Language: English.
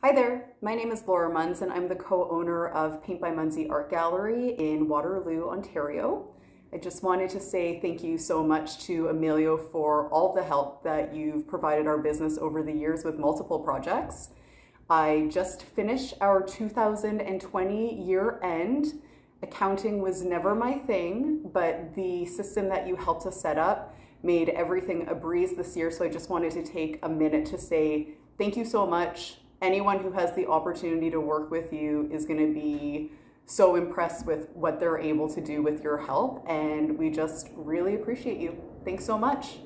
Hi there, my name is Laura Munz and I'm the co-owner of Paint by Munzy Art Gallery in Waterloo, Ontario. I just wanted to say thank you so much to Emilio for all the help that you've provided our business over the years with multiple projects. I just finished our 2020 year end. Accounting was never my thing, but the system that you helped us set up made everything a breeze this year. So I just wanted to take a minute to say thank you so much anyone who has the opportunity to work with you is going to be so impressed with what they're able to do with your help. And we just really appreciate you. Thanks so much.